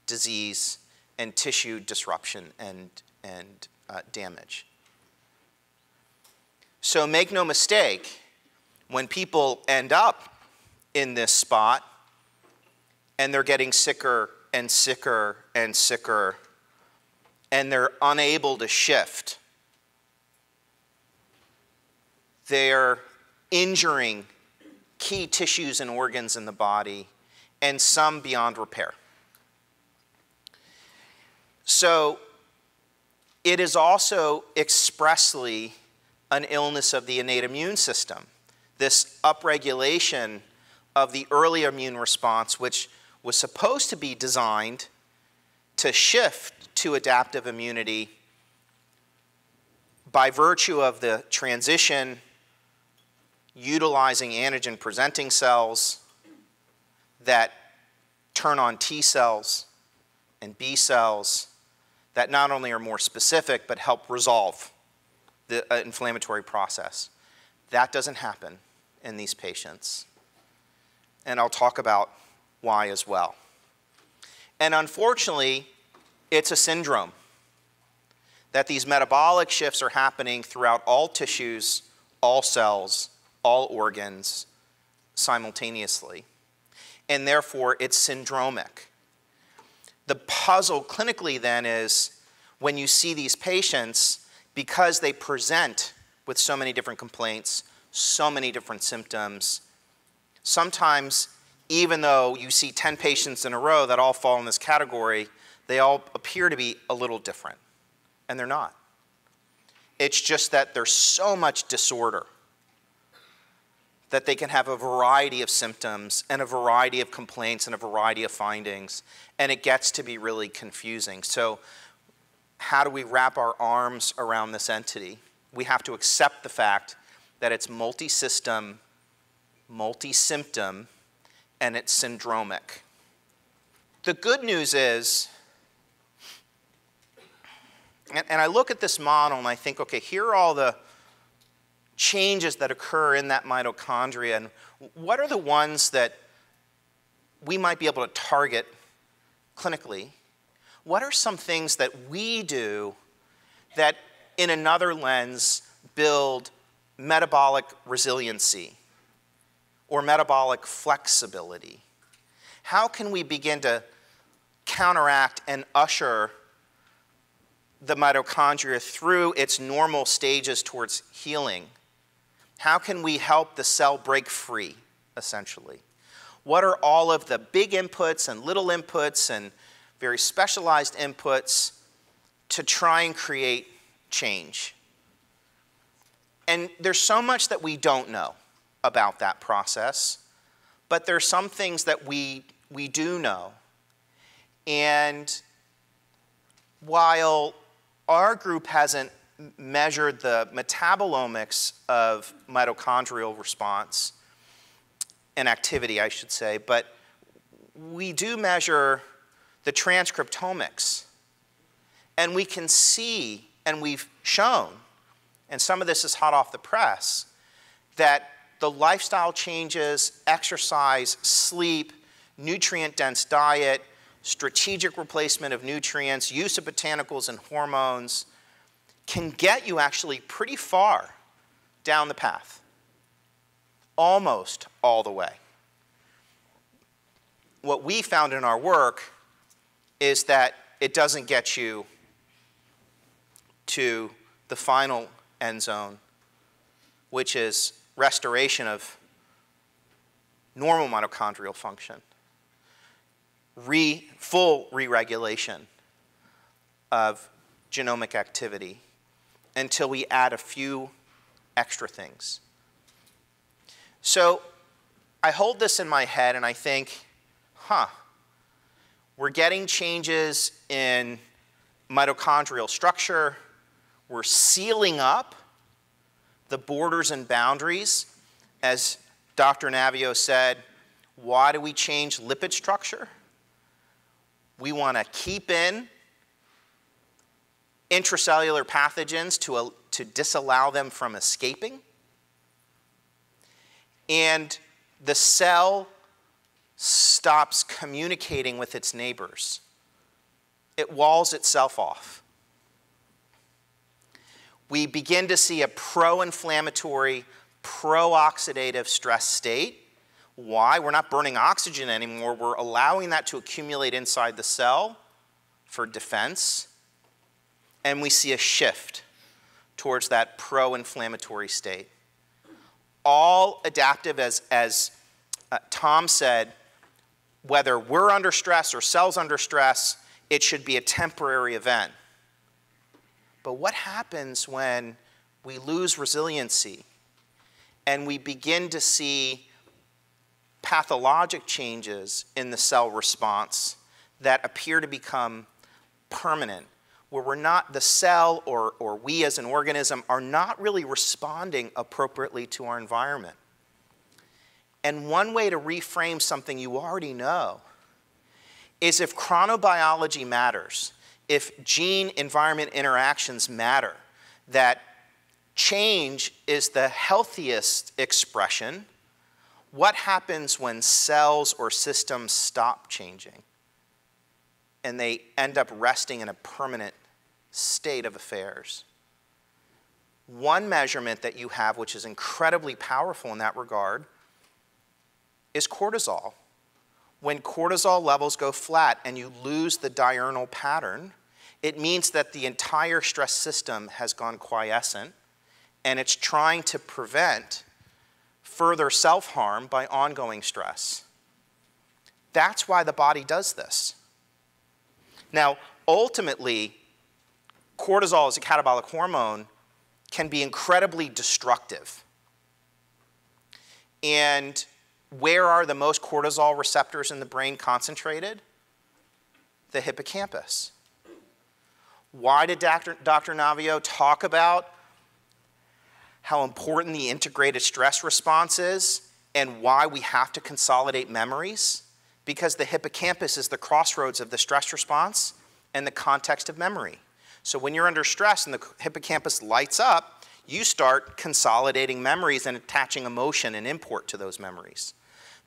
disease and tissue disruption and, and uh, damage. So make no mistake, when people end up in this spot and they're getting sicker and sicker and sicker and they're unable to shift, they're injuring key tissues and organs in the body and some beyond repair. So it is also expressly an illness of the innate immune system this upregulation of the early immune response, which was supposed to be designed to shift to adaptive immunity by virtue of the transition utilizing antigen presenting cells that turn on T cells and B cells that not only are more specific but help resolve the uh, inflammatory process. That doesn't happen in these patients. And I'll talk about why as well. And unfortunately, it's a syndrome that these metabolic shifts are happening throughout all tissues, all cells, all organs simultaneously. And therefore, it's syndromic. The puzzle clinically then is when you see these patients, because they present with so many different complaints, so many different symptoms, sometimes even though you see 10 patients in a row that all fall in this category, they all appear to be a little different. And they're not. It's just that there's so much disorder that they can have a variety of symptoms and a variety of complaints and a variety of findings, and it gets to be really confusing. So, how do we wrap our arms around this entity? We have to accept the fact that it's multi system, multi symptom, and it's syndromic. The good news is, and, and I look at this model and I think, okay, here are all the changes that occur in that mitochondria, and what are the ones that we might be able to target clinically? What are some things that we do that, in another lens, build metabolic resiliency or metabolic flexibility? How can we begin to counteract and usher the mitochondria through its normal stages towards healing? How can we help the cell break free, essentially? What are all of the big inputs and little inputs and very specialized inputs to try and create change? And there's so much that we don't know about that process, but there's some things that we, we do know. And while our group hasn't measured the metabolomics of mitochondrial response and activity, I should say, but we do measure the transcriptomics. And we can see, and we've shown, and some of this is hot off the press, that the lifestyle changes, exercise, sleep, nutrient dense diet, strategic replacement of nutrients, use of botanicals and hormones, can get you actually pretty far down the path, almost all the way. What we found in our work is that it doesn't get you to the final end zone, which is restoration of normal mitochondrial function, re, full re regulation of genomic activity until we add a few extra things. So I hold this in my head and I think, huh, we're getting changes in mitochondrial structure, we're sealing up the borders and boundaries. As Dr. Naviaux said, why do we change lipid structure? We want to keep in intracellular pathogens to, to disallow them from escaping. And the cell stops communicating with its neighbors. It walls itself off. We begin to see a pro inflammatory, pro oxidative stress state. Why? We're not burning oxygen anymore. We're allowing that to accumulate inside the cell for defense and we see a shift towards that pro inflammatory state. All adaptive, as, as uh, Tom said, whether we're under stress or cells under stress, it should be a temporary event. But what happens when we lose resiliency and we begin to see pathologic changes in the cell response that appear to become permanent, where we're not, the cell or, or we as an organism are not really responding appropriately to our environment. And one way to reframe something you already know is if chronobiology matters, if gene environment interactions matter, that change is the healthiest expression, what happens when cells or systems stop changing and they end up resting in a permanent state of affairs? One measurement that you have, which is incredibly powerful in that regard, is cortisol. When cortisol levels go flat and you lose the diurnal pattern, it means that the entire stress system has gone quiescent and it's trying to prevent further self harm by ongoing stress. That's why the body does this. Now, ultimately, cortisol as a catabolic hormone can be incredibly destructive. And where are the most cortisol receptors in the brain concentrated? The hippocampus. Why did Dr. Dr. Naviaux talk about how important the integrated stress response is and why we have to consolidate memories? Because the hippocampus is the crossroads of the stress response and the context of memory. So when you're under stress and the hippocampus lights up, you start consolidating memories and attaching emotion and import to those memories.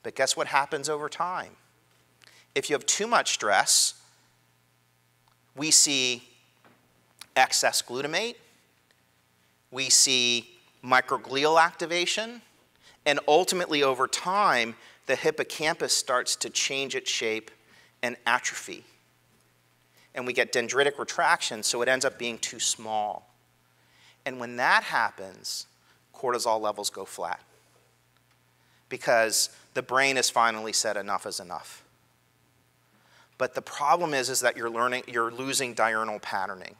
But guess what happens over time? If you have too much stress, we see excess glutamate, we see microglial activation, and ultimately over time, the hippocampus starts to change its shape and atrophy. And we get dendritic retraction, so it ends up being too small. And when that happens, cortisol levels go flat because the brain has finally said enough is enough. But the problem is, is that you're learning, you're losing diurnal patterning.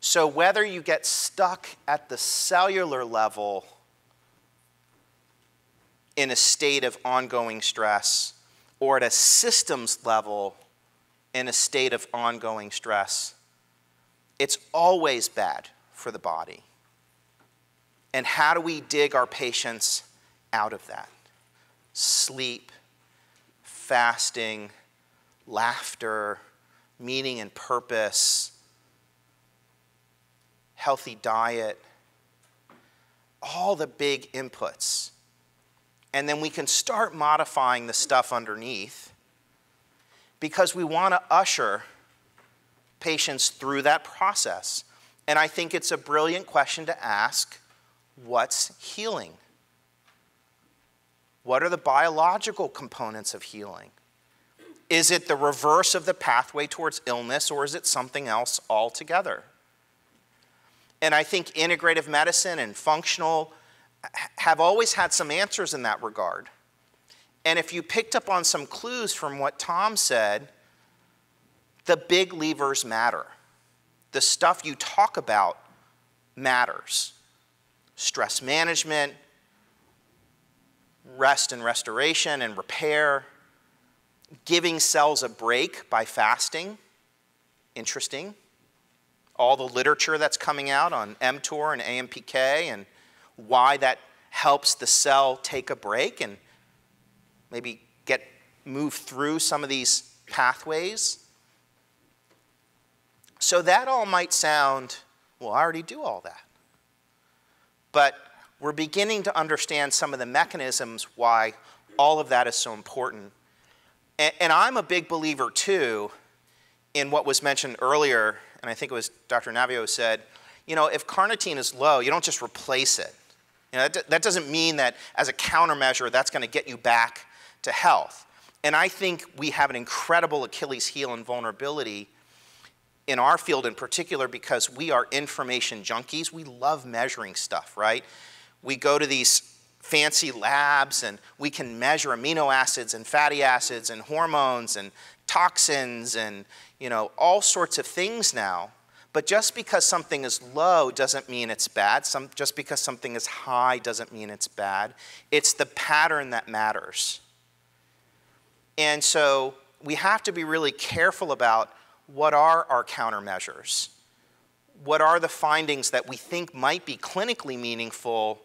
So whether you get stuck at the cellular level in a state of ongoing stress or at a systems level in a state of ongoing stress, it's always bad for the body. And how do we dig our patients out of that. Sleep, fasting, laughter, meaning and purpose, healthy diet, all the big inputs. And then we can start modifying the stuff underneath because we want to usher patients through that process. And I think it's a brilliant question to ask what's healing? What are the biological components of healing? Is it the reverse of the pathway towards illness, or is it something else altogether? And I think integrative medicine and functional have always had some answers in that regard. And if you picked up on some clues from what Tom said, the big levers matter. The stuff you talk about matters. Stress management, rest and restoration and repair, giving cells a break by fasting. Interesting. All the literature that's coming out on mTOR and AMPK and why that helps the cell take a break and maybe get move through some of these pathways. So that all might sound, well, I already do all that. But we're beginning to understand some of the mechanisms why all of that is so important. And, and, I'm a big believer too in what was mentioned earlier, and I think it was Dr. Naviaux said, you know, if carnitine is low, you don't just replace it. You know, that, that doesn't mean that as a countermeasure, that's going to get you back to health. And I think we have an incredible Achilles heel and vulnerability in our field in particular because we are information junkies. We love measuring stuff, right? we go to these fancy labs and we can measure amino acids and fatty acids and hormones and toxins and you know all sorts of things now But just because something is low doesn't mean it's bad. Some, just because something is high doesn't mean it's bad. It's the pattern that matters. And so we have to be really careful about what are our countermeasures? What are the findings that we think might be clinically meaningful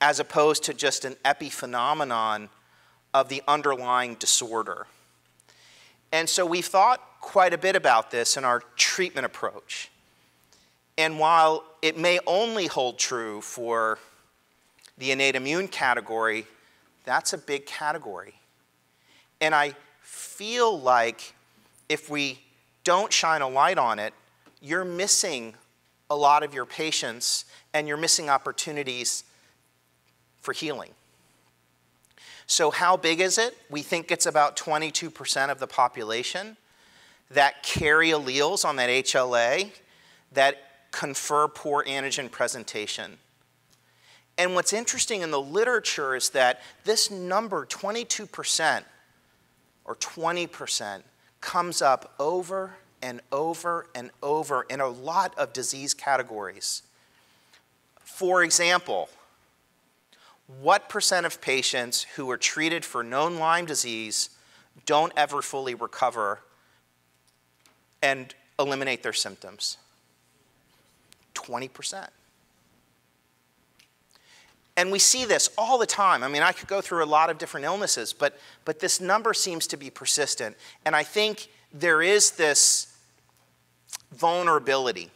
as opposed to just an epiphenomenon of the underlying disorder? And so we've thought quite a bit about this in our treatment approach. And while it may only hold true for the innate immune category, that's a big category. And I feel like if we don't shine a light on it, you're missing a lot of your patients and you're missing opportunities for healing. So, how big is it? We think it's about 22% of the population that carry alleles on that HLA that confer poor antigen presentation. And what's interesting in the literature is that this number, 22% or 20%, comes up over and over and over in a lot of disease categories. For example, what percent of patients who are treated for known Lyme disease don't ever fully recover and eliminate their symptoms? 20%. And we see this all the time. I mean, I could go through a lot of different illnesses, but, but this number seems to be persistent. And I think there is this vulnerability.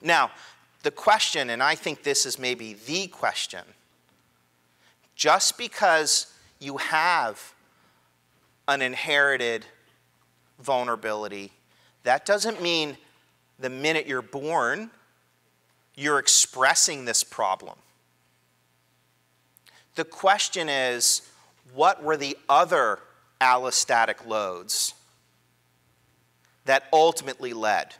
Now, the question, and I think this is maybe the question just because you have an inherited vulnerability, that doesn't mean the minute you're born, you're expressing this problem. The question is what were the other allostatic loads that ultimately led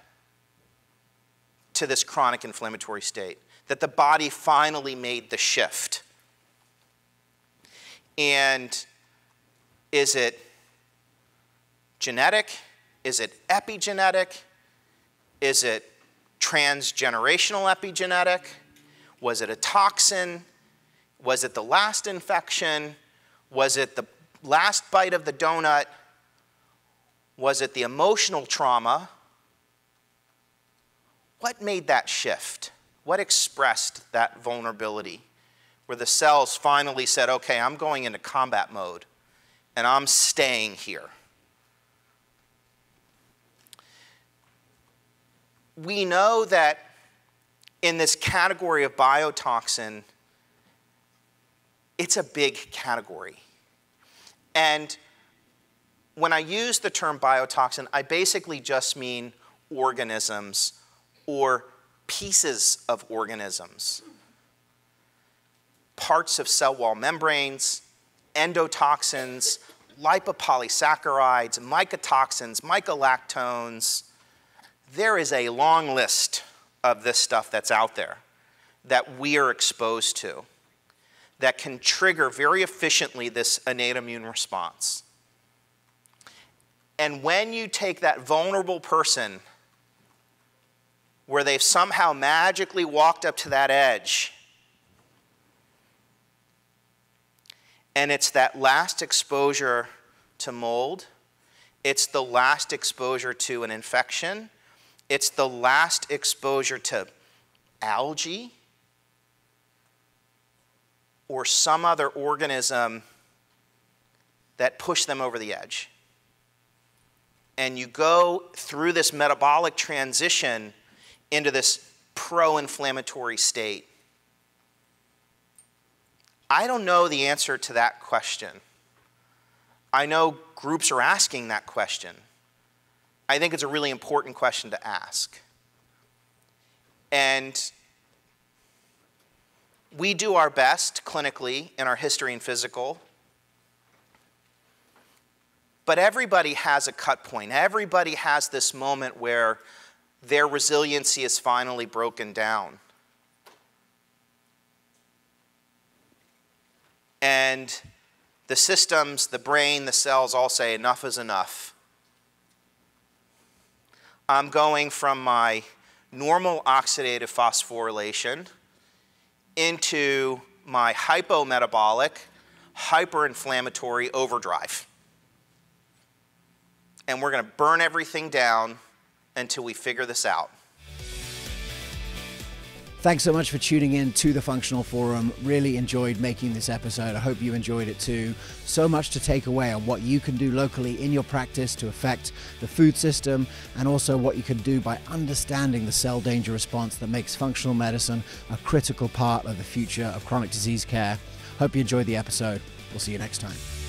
to this chronic inflammatory state? That the body finally made the shift. And is it genetic? Is it epigenetic? Is it transgenerational epigenetic? Was it a toxin? Was it the last infection? Was it the last bite of the donut? Was it the emotional trauma? What made that shift? What expressed that vulnerability? Where the cells finally said, okay, I'm going into combat mode and I'm staying here. we know that in this category of biotoxin, it's a big category. And when I use the term biotoxin, I basically just mean organisms or pieces of organisms, parts of cell wall membranes, endotoxins, lipopolysaccharides, mycotoxins, mycolactones, there is a long list of this stuff that's out there that we are exposed to that can trigger very efficiently this innate immune response. And when you take that vulnerable person where they've somehow magically walked up to that edge, and it's that last exposure to mold, it's the last exposure to an infection, it's the last exposure to algae or some other organism that pushed them over the edge. And you go through this metabolic transition into this pro inflammatory state. I don't know the answer to that question. I know groups are asking that question. I think it's a really important question to ask. And we do our best clinically in our history and physical. But everybody has a cut point. Everybody has this moment where their resiliency is finally broken down. And the systems, the brain, the cells all say enough is enough. I'm going from my normal oxidative phosphorylation into my hypometabolic, hyperinflammatory overdrive. And we're going to burn everything down until we figure this out. Thanks so much for tuning in to the Functional Forum. Really enjoyed making this episode. I hope you enjoyed it too. So much to take away on what you can do locally in your practice to affect the food system and also what you can do by understanding the cell danger response that makes functional medicine a critical part of the future of chronic disease care. Hope you enjoyed the episode. We'll see you next time.